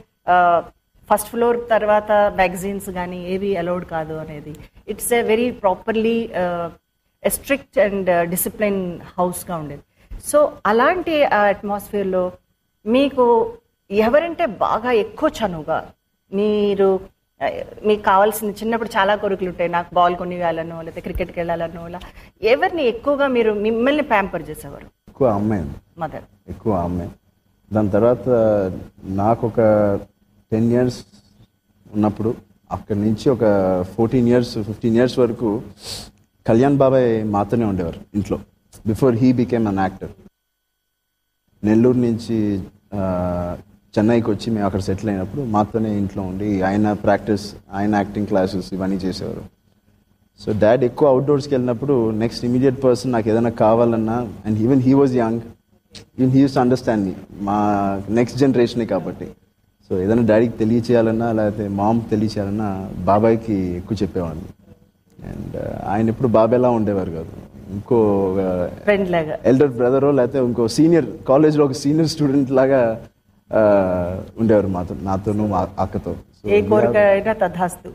first floor తర్వాత మ్యాగజైన్స్ కానీ ఏవి అలౌడ్ కాదు అనేది. It's a very properly strict and discipline హౌస్గా ఉండేది. సో అలాంటి అట్మాస్ఫియర్లో మీకు ఎవరంటే బాగా ఎక్కువ చనువుగా మీరు మీకు కావాల్సిన చిన్నప్పుడు చాలా కోరికలు ఉంటాయి. నాకు బాల్ కొనివ్వాలనో లేకపోతే క్రికెట్కి వెళ్ళాలనో ఇలా ఎవరిని ఎక్కువగా మీరు మిమ్మల్ని ప్యాంపర్ చేసేవారు? ఎక్కువ అమ్మాయి మదర్ ఎక్కువ అమ్మాయి. దాని తర్వాత నాకు ఒక టెన్ ఇయర్స్ ఉన్నప్పుడు అక్కడి నుంచి ఒక ఫోర్టీన్ ఇయర్స్ ఫిఫ్టీన్ ఇయర్స్ వరకు కళ్యాణ్ బాబాయ్ మాతోనే ఉండేవారు ఇంట్లో before he became an actor Nellore నుంచి చెన్నైకి వచ్చి మేము అక్కడ సెటిల్ అయినప్పుడు మాతోనే ఇంట్లో ఉండి ఆయన ప్రాక్టీస్ ఆయన యాక్టింగ్ క్లాసెస్ ఇవన్నీ చేసేవారు. సో డాడ్ ఎక్కువ అవుట్డోర్స్కి వెళ్ళినప్పుడు నెక్స్ట్ ఇమీడియట్ పర్సన్ నాకు ఏదైనా కావాలన్నా and even he was young even he used understand మీ మా నెక్స్ట్ జనరేషనే కాబట్టి. సో ఏదైనా డాడీకి తెలియచేయాలన్నా లేకపోతే మామ్ తెలియచేయాలన్నా బాబాయ్కి ఎక్కువ చెప్పేవాడిని. అండ్ ఆయన ఎప్పుడు బాబాయ్లా ఉండేవారు కాదు. ఇంకో ఫ్రెండ్ లాగా. ఎల్డర్ బ్రదరో లేకపోతే ఇంకో సీనియర్ కాలేజ్లో ఒక సీనియర్ స్టూడెంట్ లాగా ఆ, ఉండేవారు మాతో నాతోనూ మా అక్కతో. ఏ కోరిక అయినా తథాస్తు.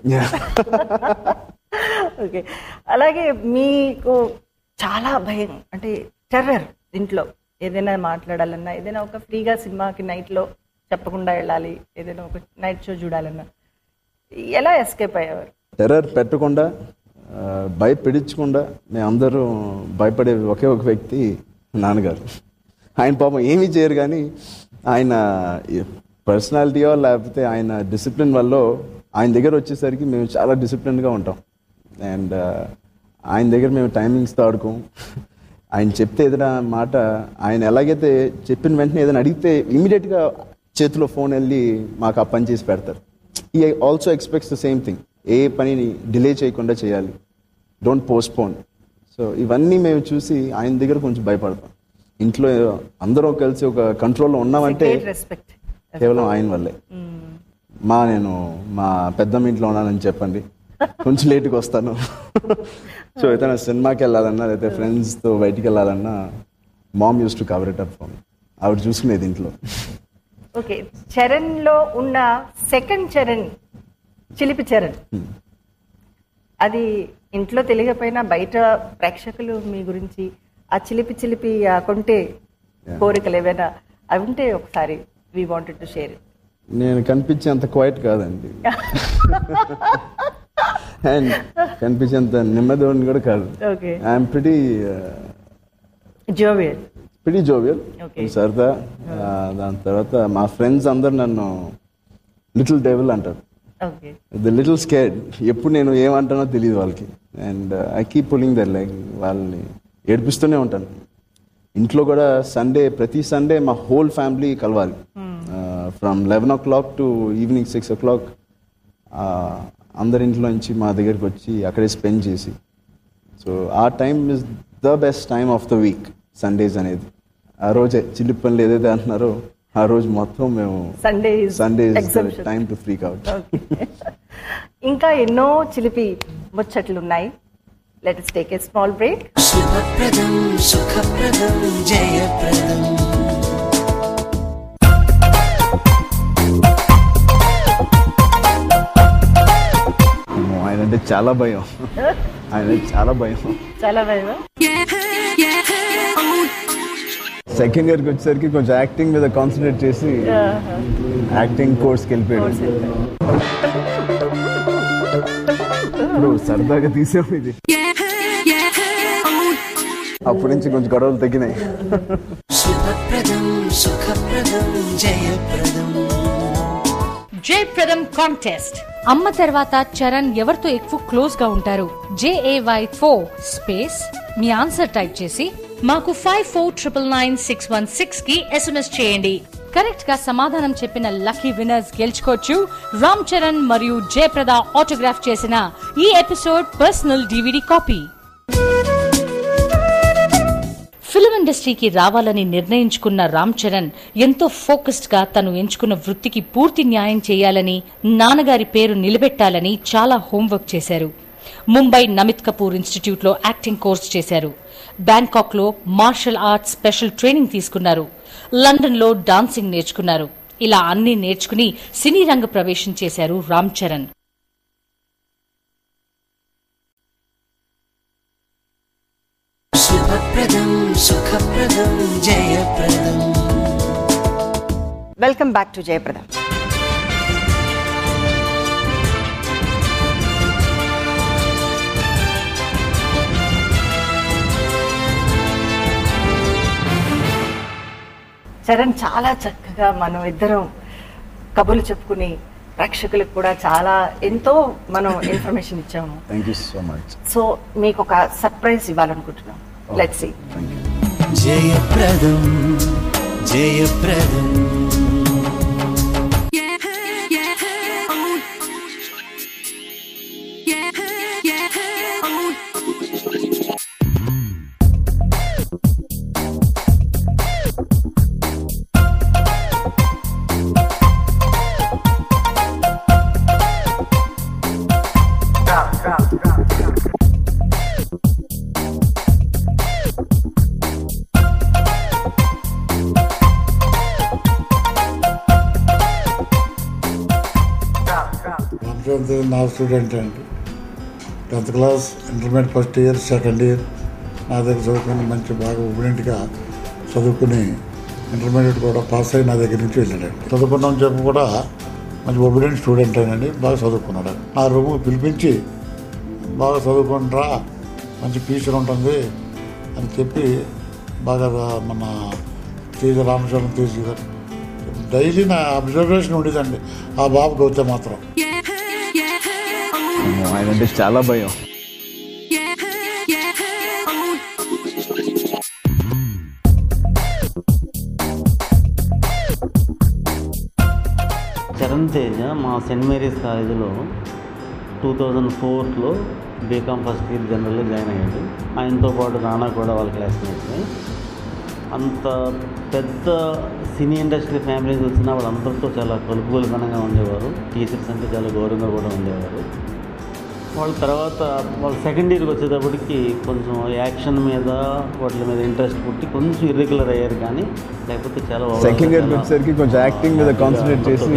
ఓకే అలాగే మీకు చాలా భయం అంటే టెర్రర్ ఇంట్లో ఏదైనా మాట్లాడాలన్నా ఏదైనా ఒక ఫ్రీగా సినిమాకి నైట్లో చెప్పకుండా వెళ్ళాలి ఏదైనా ఒక నైట్ షో చూడాలన్నా. ఎలా ఎస్కేప్ అయ్యేవారు? టెర్రర్ పెట్టకుండా ఆ, భయపెడించకుండా మేమందరూ భయపడే ఒకే ఒక వ్యక్తి నాన్నగారు. ఆయన పాపం ఏమీ చేయరు కానీ ఆయన పర్సనాలిటీయో లేకపోతే ఆయన డిసిప్లిన్ వల్ల ఆయన దగ్గర వచ్చేసరికి మేము చాలా డిసిప్లిన్గా ఉంటాం. అండ్ ఆయన దగ్గర మేము టైమింగ్స్ ఆడుకోం. ఆయన చెప్తే ఏదైనా మాట ఆయన ఎలాగైతే చెప్పిన వెంటనే ఏదైనా అడిగితే ఇమీడియట్గా చేతిలో ఫోన్ వెళ్ళి మాకు ఆ పని చేసి పెడతారు. He also expects the same thing ఏ పనిని డిలే చేయకుండా చేయాలి. డోంట్ పోస్ట్పోన్ సో ఇవన్నీ మేము చూసి ఆయన దగ్గర కొంచెం భయపడతాం. ఇంట్లో అందరం కలిసి ఒక కంట్రోల్లో ఉన్నామంటే కేవలం ఆయన వల్లే. మా నేను మా పెద్దమ్మ ఇంట్లో ఉన్నానని చెప్పండి. కొంచెం లేట్గా వస్తాను. సో ఏదైనా సినిమాకి వెళ్ళాలన్నా లేకపోతే ఫ్రెండ్స్తో బయటికి వెళ్ళాలన్నా mom used to cover it up phone ఆవిడ చూసుకునేది ఇంట్లో. ఓకే చరణ్లో ఉన్న సెకండ్ చరణ్ చిలిపి చరణ్. అది ఇంట్లో తెలియకపోయినా బయట ప్రేక్షకులు మీ గురించి ఆ చిలిపి చిలిపి కొంటే కోరికలు ఏవైనా అవి ఉంటే ఒకసారి వీ వాంటెడ్ టు షేర్ నేను కనిపించేంత క్వైట్ కాదండి. అండ్ కనిపించేంత నెమ్మదివాడిని కూడా కాదు. Okay I'm pretty jovial pretty jovial Okay. సరదా ఆ, దాని తర్వాత మా ఫ్రెండ్స్ అందరు నన్ను లిటిల్ డెవిల్ అంటారు. ఓకే ద లిటిల్ స్కేడ్ ఎప్పుడు నేను ఏమంటానో తెలియదు వాళ్ళకి. And I keep pulling their leg వాళ్ళని ఏడిపిస్తూనే ఉంటాను. ఇంట్లో కూడా సండే ప్రతి సండే మా హోల్ ఫ్యామిలీ కలవాలి. From eleven o'clock to evening six o'clock అందరి ఇంట్లో నుంచి మా దగ్గరికి వచ్చి అక్కడే స్పెండ్ చేసి. సో ఆ time is the best time of the week Sundays అనేది. ఆ రోజే చిల్లి పనులు ఏదైతే అంటున్నారో ఆ రోజు మొత్తం మేము Sunday Sunday exemption time to freak out ఇంకా ఎన్నో చిలిపి ముచ్చట్లు ఉన్నాయి let us take a small break శుభప్రదం సుఖప్రదం జయప్రదం. అంటే చాలా భయం. ఆయన అంటే చాలా భయం. చాలా భయమా సెకండ్ ఇయర్కి వచ్చేసరికి కొంచెం యాక్టింగ్ మీద కాన్సన్ట్రేట్ చేసి యాక్టింగ్ కోర్స్కి వెళ్ళిపోయాడు. ఇప్పుడు సరదాగా తీసాము ఇది. అప్పటి నుంచి కొంచెం గొడవలు తగ్గినాయి. శుభప్రదం సుఖప్రదం జయప్రదం. జయప్రదం కాంటెస్ట్ అమ్మ తర్వాత చరణ్ ఎవరితో ఎక్కువ క్లోజ్గా ఉంటారు? జేఏవై ఫోర్ స్పేస్ మీ ఆన్సర్ టైప్ చేసి మాకు five four triple nine six one సిక్స్కి ఎస్ఎంఎస్ చేయండి. కరెక్ట్గా సమాధానం చెప్పిన లక్కీ విన్నర్స్ గెలుచుకోవచ్చు. రామ్ చరణ్ మరియు జయప్రద ఆటోగ్రాఫ్ చేసిన ఈ episode personal DVD copy film ఇండస్ట్రీకి రావాలని నిర్ణయించుకున్న రామ్ చరణ్ ఎంతో ఫోకస్డ్గా తను ఎంచుకున్న వృత్తికి పూర్తి న్యాయం చేయాలని నాన్నగారి పేరు నిలబెట్టాలని చాలా హోంవర్క్ చేశారు. ముంబై నమిత్ కపూర్ ఇన్స్టిట్యూట్లో యాక్టింగ్ కోర్స్ చేశారు. బ్యాంకాక్లో మార్షల్ ఆర్ట్స్ స్పెషల్ ట్రైనింగ్ తీసుకున్నారు. లండన్లో డాన్సింగ్ నేర్చుకున్నారు. ఇలా అన్ని నేర్చుకుని సినీ రంగ ప్రవేశం చేశారు రామ్ చరణ్. శుభప్రదం సుఖప్రదం జయప్రదం. Welcome back to Jayaprada Charan చాలా చక్కగా మనం ఇద్దరం కబుర్లు చెప్పుకుని ప్రేక్షకులకు కూడా చాలా ఎంతో మనం ఇన్ఫర్మేషన్ ఇచ్చాము. సో మీకు ఒక సర్ప్రైజ్ ఇవ్వాలనుకుంటున్నాం. లెట్ సి థ్యాంక్ యూ నా స్టూడెంట్ అండి. Tenth class intermediate first year second year నా దగ్గర చదువుకుని మంచి బాగా ఒబిడెంట్గా చదువుకుని ఇంటర్మీడియట్ కూడా పాస్ అయ్యి నా దగ్గర నుంచి వెళ్ళాడండి. చదువుకున్నాం చెప్పి కూడా మంచి ఒబిడెంట్ స్టూడెంట్ అండి. బాగా చదువుకున్నాడు. నా రూమ్ పిలిపించి బాగా చదువుకుంటారా మంచి ఫ్యూచర్ ఉంటుంది అని చెప్పి బాగా మన తీజ రామచంద్ర తీసి గారు. డైలీ నా అబ్జర్వేషన్ ఉండేదండి. ఆ బాబుకి వస్తే మాత్రం. ఆయన అంటే చాలా భయం. చరణ్ తేజ మా సెయింట్ మేరీస్ కాలేజీలో టూ థౌజండ్ ఫోర్లో బీకామ్ ఫస్ట్ ఇయర్ జనరల్లో జాయిన్ అయ్యాడు. ఆయనతో పాటు రానా కూడా వాళ్ళ క్లాస్మేట్స్. అంత పెద్ద సినీ ఇండస్ట్రీ ఫ్యామిలీ వచ్చిన వాళ్ళందరితో చాలా కలుపుకొలుపనంగా ఉండేవారు. టీచర్స్ అంటే చాలా గౌరవంగా కూడా ఉండేవారు. వాళ్ళ తర్వాత వాళ్ళ సెకండ్ ఇయర్కి వచ్చేటప్పటికి కొంచెం యాక్షన్ మీద వాటి మీద ఇంట్రెస్ట్ పుట్టి కొంచెం ఇర్రెగ్యులర్ అయ్యారు కానీ లేకపోతే చాలా సెకండ్ ఇయర్కి వచ్చేసరికి కొంచెం యాక్టింగ్ మీద కాన్సన్ట్రేట్ చేసి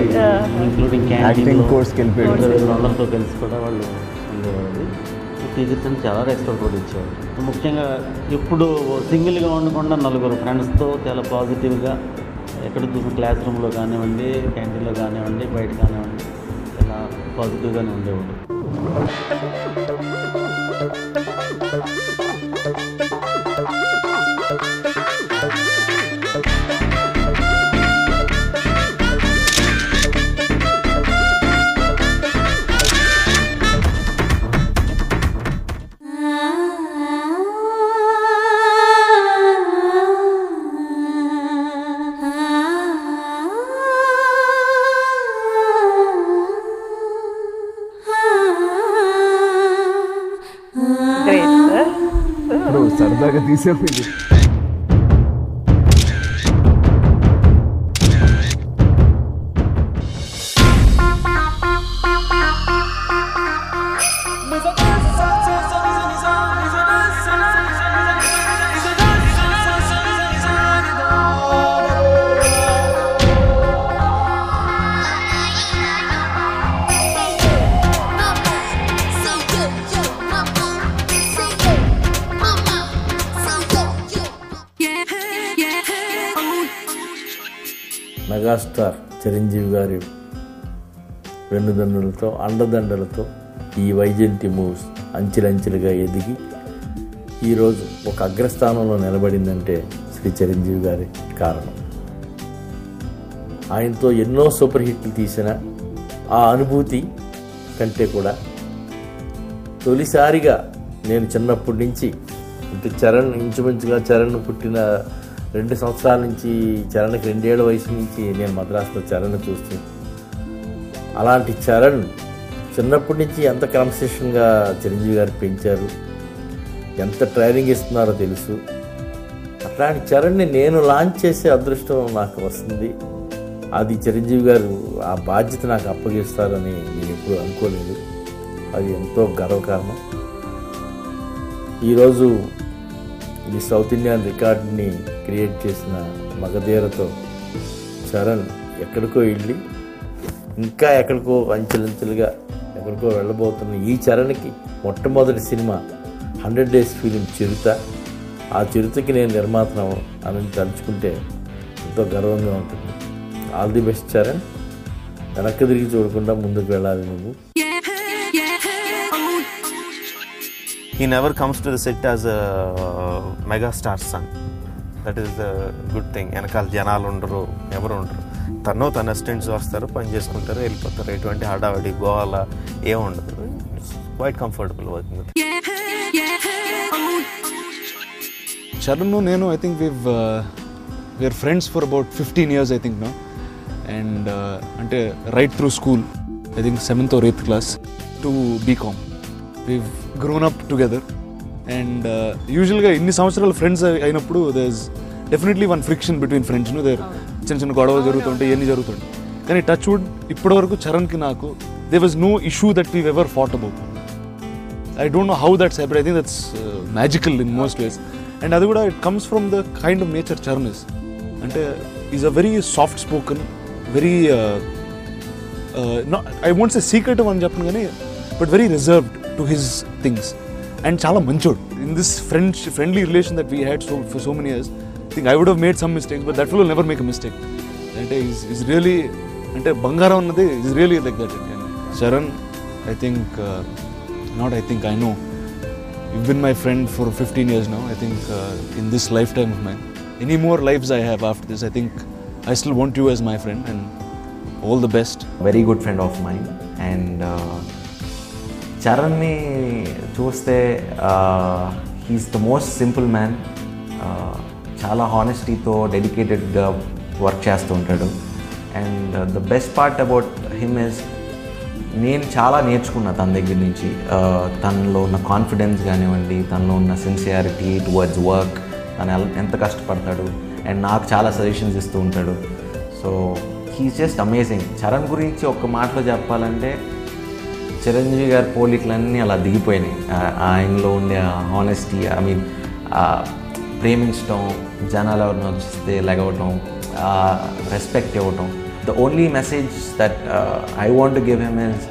ఇంక్లూడింగ్ యాక్టింగ్ కోర్స్కి వెళ్ళిపోయాడు వాళ్ళతో కలిసి కూడా వాళ్ళు ఉండేవారు టీచర్స్ అని చాలా రెస్పెక్ట్ కూడా ఇచ్చేవారు ముఖ్యంగా ఇప్పుడు సింగిల్గా ఉండకుండా నలుగురు ఫ్రెండ్స్తో చాలా పాజిటివ్గా ఎక్కడ చూసిన క్లాస్ రూమ్లో కానివ్వండి క్యాంటీన్లో కానివ్వండి బయట కానివ్వండి పాజిటివ్గానే ఉండేవాడు गति से వెన్నుదన్నులతో అండదండలతో ఈ వైజయంతి మూవ్స్ అంచెలంచెలుగా ఎదిగి ఈరోజు ఒక అగ్రస్థానంలో నిలబడిందంటే శ్రీ చిరంజీవి గారి కారణం. ఆయనతో ఎన్నో సూపర్ హిట్లు తీసిన ఆ అనుభూతి కంటే కూడా తొలిసారిగా నేను చిన్నప్పటి నుంచి అంటే చరణ్ ఇంచుమించుగా చరణ్ పుట్టిన రెండు సంవత్సరాల నుంచి చరణ్కి రెండేళ్ళ వయసు నుంచి నేను మద్రాసులో చరణ్ చూస్తూ అలాంటి చరణ్ చిన్నప్పటి నుంచి ఎంత క్రమశిక్షణగా చిరంజీవి గారు పెంచారు ఎంత ట్రైనింగ్ ఇస్తున్నారో తెలుసు. అట్లాంటి చరణ్ని నేను లాంచ్ చేసే అదృష్టం నాకు వస్తుంది. అది చిరంజీవి గారు ఆ బాధ్యత నాకు అప్పగిస్తారని నేను ఎప్పుడు అనుకోలేదు. అది ఎంతో గర్వకారణం. ఈరోజు ఈ సౌత్ ఇండియన్ రికార్డ్ని క్రియేట్ చేసిన మగధీరతో చరణ్ ఎక్కడికో వెళ్ళి ఇంకా ఎక్కడికో అంచెలంచెలుగా ఎక్కడికో వెళ్ళబోతున్న ఈ చరణ్కి మొట్టమొదటి సినిమా హండ్రెడ్ డేస్ ఫిలిం చిరుత. ఆ చిరుతకి నేను నిర్మాతను అని తలుచుకుంటే ఎంతో గర్వంగా ఉంటుంది. All the best Charan. వెనక్కి తిరిగి చూడకుండా ముందుకు వెళ్ళాలి నువ్వు. He never comes to the set as a mega son that is the good thing వెనకాల జనాలు ఉండరు ఎవరు ఉండరు తను తన అసిస్టెంట్స్ వస్తారు పని చేసుకుంటారు వెళ్ళిపోతారు. ఎటువంటి హడావడి గోవాల ఏముండదు ఉండదు. క్వైట్ కంఫర్టబుల్ వర్కింగ్ చరణ్ నేను I think we've we're friends for about fifteen years I think no and అంటే right through school I think seventh or eighth class to BCom we've grown up together and యూజువల్గా ఇన్ని సంవత్సరాలు friends అయినప్పుడు there definitely one friction between friends there చిన్న చిన్న గొడవలు జరుగుతుంటాయి ఇవన్నీ జరుగుతుంటాయి. కానీ టచ్ వుడ్ ఇప్పటివరకు చరణ్కి నాకు they was no issue that we ever fought about I don't know how that's happy I think that's magical in most ways and అది కూడా it comes from the kind of nature Charan is అంటే is a very soft spoken very I wants a secretive అని చెప్పను కానీ but very reserved to his things and చాలా మంచోడు. In this friends friendly relation that we had so for so many years think I would have made some mistakes but that will never make a mistake అంటే is is really అంటే బంగారం అన్నది is really like that Charan I think not I think I know you been my friend for fifteen years now I think in this life time of mine any more lives I have after this I think I still want you as my friend and all the best very good friend of mind and చరణ్ని చూస్తే he's the most simple man చాలా హానెస్టీతో డెడికేటెడ్గా work చేస్తూ ఉంటాడు. And the best part about him is నేను చాలా నేర్చుకున్నా తన దగ్గర నుంచి. Uh, తనలో ఉన్న కాన్ఫిడెన్స్ కానివ్వండి తనలో ఉన్న సిన్సియారిటీ టువర్డ్స్ వర్క్ తను ఎంత కష్టపడతాడు అండ్ నాకు చాలా సజెషన్స్ ఇస్తూ ఉంటాడు. So he's just amazing Charan గురించి ఒక్క మాటలో చెప్పాలంటే చిరంజీవి గారి పోలికలన్నీ అలా దిగిపోయినాయి. ఆయనలో ఉండే హానెస్టీ ఐ మీన్ ప్రేమించడం జనాలు ఎవరిని వచ్చిస్తే లెగవటం రెస్పెక్ట్ ఇవ్వటం the only message that I want give him is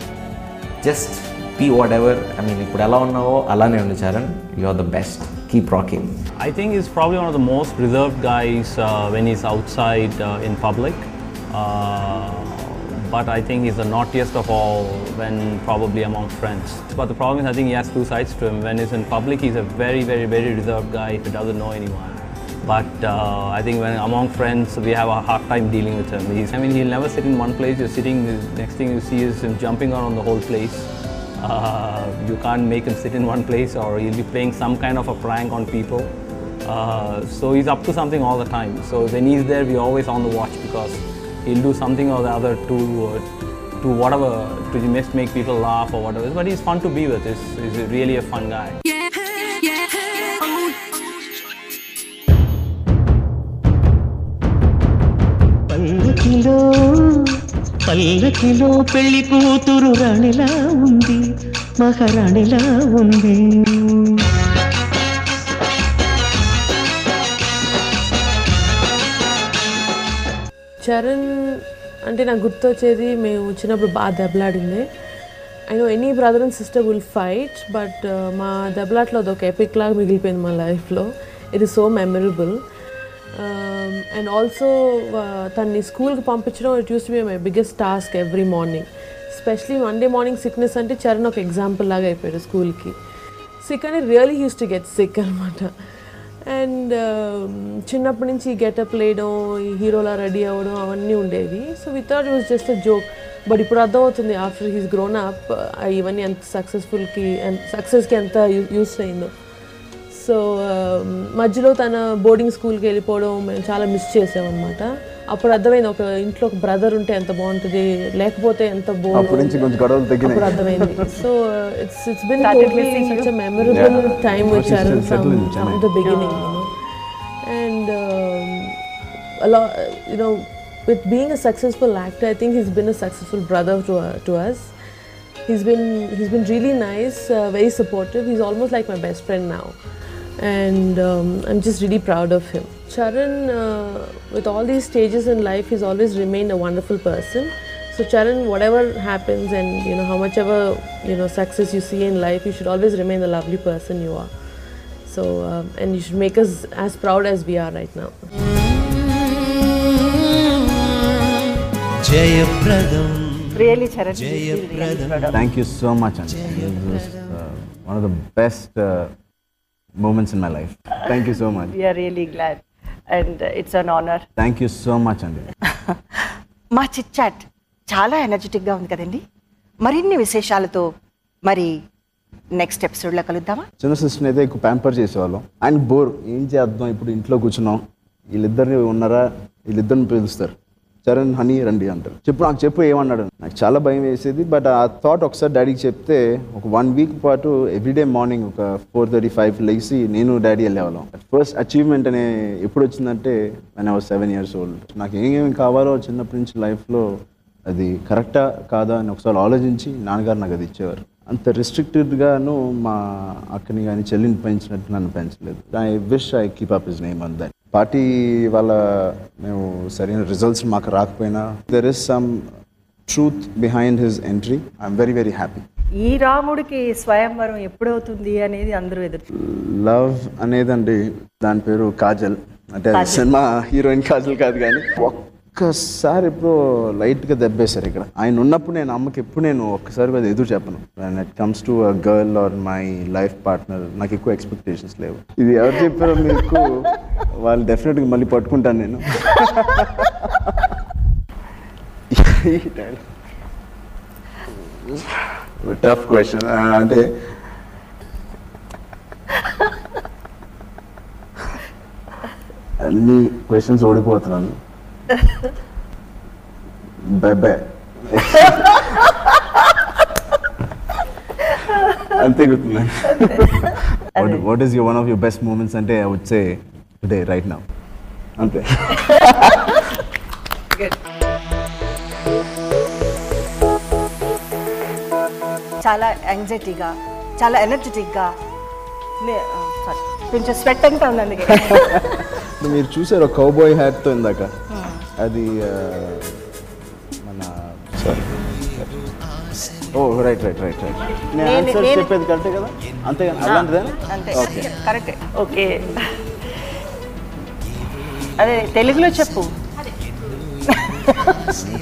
just be whatever I mean ఇప్పుడు ఎలా ఉన్నావో అలానే ఉంది Charan you are the best keep rocking I think he's probably one of the most reserved guys uh, when he's outside uh, in public. Uh, but I think he's the naughtiest of all when probably among friends. But the problem is, I think he has two sides to him. When he's in public, he's a very, very, very reserved guy if he doesn't know anyone. But uh, I think when among friends, we have a hard time dealing with him. He's, I mean, he'll never sit in one place. You're sitting, the next thing you see is him jumping around the whole place. Uh, you can't make him sit in one place, or he'll be playing some kind of a prank on people. Uh, so he's up to something all the time. So when he's there, we're always on the watch because he'll do something or the other to uh, to whatever to just make people laugh or whatever. But he's fun to be with. He's, he's really a fun guy. పల్లకిలో పల్లకిలో పెళ్ళి కూతురు రాణిలా ఉంది మహారాణిలా ఉంది. చరణ్ అంటే నాకు గుర్తొచ్చేది మేము వచ్చినప్పుడు బాగా దెబ్బలాడింది. I know any brother and sister will fight but మా దెబ్బలాట్లో అది ఒక ఎపిక్ లాగా మిగిలిపోయింది మా లైఫ్లో ఇది so memorable Um, and also uh, తన్ని స్కూల్కి పంపించడం it used to be my biggest task every morning specially Monday morning sickness అంటే చరణ్ ఒక ఎగ్జాంపుల్ లాగా అయిపోయాడు స్కూల్కి. సిక్ అని really used to get sick అనమాట అండ్ చిన్నప్పటి నుంచి గెటప్ లేయడం ఈ హీరోలా రెడీ అవ్వడం అవన్నీ ఉండేవి. So without it was just a joke but ఇప్పుడు అర్థమవుతుంది ఆఫ్టర్ హీస్ గ్రోన్ అప్ ఇవన్నీ ఎంత సక్సెస్ఫుల్కి సక్సెస్కి ఎంత యూస్ అయిందో. సో um, మధ్యలో తన బోర్డింగ్ స్కూల్కి వెళ్ళిపోవడం మేము చాలా మిస్ చేసామన్నమాట. అప్పుడు అర్థమైంది ఒక ఇంట్లో ఒక బ్రదర్ ఉంటే ఎంత బాగుంటుంది లేకపోతే ఎంత బాగుంటుంది అర్థమైంది. టైం వచ్చారు and you know with being a successful actor I think he's been a successful brother to to us He's been he's been really nice, uh, very supportive. He's almost like my best friend. and um, I'm just really proud of him. Charan, uh, with all these stages in life, he's always remained a wonderful person. So Charan, whatever happens and you know how much ever you know success you see in life, you should always remain the lovely person you are. So um, and you should make us as proud as we are right now. Really, Charan, Really Thank you so much, Anand. This is uh, one of the best. Uh, moments in my life thank you so much we're really glad and it's an honour thank you so much అండి మా chit chat చాలా ఎనర్జెటిక్గా ఉంది కదండి. మరిన్ని విశేషాలతో మరి next ఎపిసోడ్లో కలుద్దామా? చిన్న సిస్టర్ని అయితే ఎక్కువ ప్యాంపర్ చేసేవాళ్ళం. ఆయన బోర్ ఏం చేద్దాం? ఇప్పుడు ఇంట్లో కూర్చున్నాం. వీళ్ళిద్దరిని ఉన్నారా? వీళ్ళిద్దరిని పిలుస్తారు. చరణ్ హనీ రండి అంటారు. చెప్పు నాకు చెప్పు ఏమన్నాడు? నాకు చాలా భయం వేసేది బట్ ఆ థాట్ ఒకసారి డాడీకి చెప్తే ఒక వన్ వీక్ పాటు ఎవ్రీడే మార్నింగ్ ఒక ఫోర్ థర్టీ ఫైవ్ లేచి నేను డాడీ వెళ్ళేవాళ్ళం. ఫస్ట్ అచీవ్మెంట్ అనే ఎప్పుడు వచ్చిందంటే one hour seven years old నాకు ఏమేమి కావాలో చిన్నప్పటి నుంచి లైఫ్లో అది కరెక్టా కాదా అని ఒకసారి ఆలోచించి నాన్నగారు నాకు అది ఇచ్చేవారు. అంత రిస్ట్రిక్టెడ్గాను మా అక్కని కానీ చెల్లిని పెంచినట్టు నన్ను పెంచలేదు. I wish I keep up his name on that party వాళ్ళ మేము సరైన రిజల్ట్స్ మాకు రాకపోయినా there is some truth behind his entry I'm very very happy ఈ రాముడికి స్వయంవరం ఎప్పుడవుతుంది అనేది అందరూ ఎదురు లవ్ అనేదండి దాని పేరు కాజల్. అంటే. సినిమా హీరోయిన్ కాజల్ కాదు కానీ ఒక్కసారి ఎప్పుడో లైట్గా దెబ్బేశారు ఇక్కడ. ఆయన ఉన్నప్పుడు నేను అమ్మకి ఎప్పుడు నేను ఒక్కసారి అది ఎదురు చెప్పను. And it comes to a girl or my life partner నాకు ఎక్కువ ఎక్స్పెక్టేషన్స్ లేవు. ఇది ఎవరు చెప్పారో మీకు? వాళ్ళు డెఫినెట్గా మళ్ళీ పట్టుకుంటాను నేను. టఫ్ క్వశ్చన్ అంటే అన్ని క్వశ్చన్స్ ఓడిపోతున్నాను. బై బై అంతే గుర్తున్నాను what is you one of your best moments అంటే I would say today right now అంతే. చాలా యాంగ్జైటీగా చాలా ఎనర్జెటిక్గా కొంచెం స్వెట్ అంతా ఉంది అందుకే మీరు చూసారు కౌబాయ్ హ్యాట్తో ఇందాక. అది మన sorry oh right right right right నేను ఆన్సర్ చెప్పేది కరెక్టే కదా? అంతే అలాంటిదే? అంతే. ఓకే కరెక్టే. ఓకే అదే తెలుగులో చెప్పు.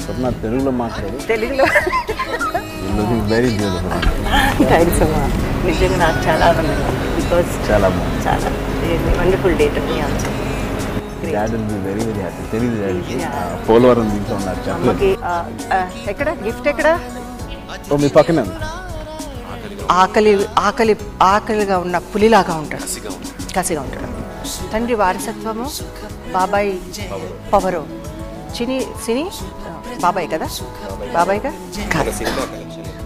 స్వప్న తెలుగులో మాట్లాడు. తెలుగులో. వెరీ బ్యూటిఫుల్ థ్యాంక్స్ అమ్మా. నిజంగా నాకు చాలా ఆనందంగా బికాస్ చాలా చాలా. Wonderful date me answer dad will be very very happy తెలియదు డాడ్ పోలవరం దీంట్లో ఉన్నారు ఎక్కడ? గిఫ్ట్ ఎక్కడ? మీ పక్కన ఆకలి ఆకలి ఆకలిగా ఉన్న పులిలాగా ఉంటాడు. కసిగా ఉంటాడు. తండ్రి వారసత్వము బాబాయ్ పవరు. చిని సిని? బాబాయ్ కదా? బాబాయ్ కదా.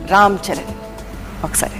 రామ్ చరణ్. ఒకసారి.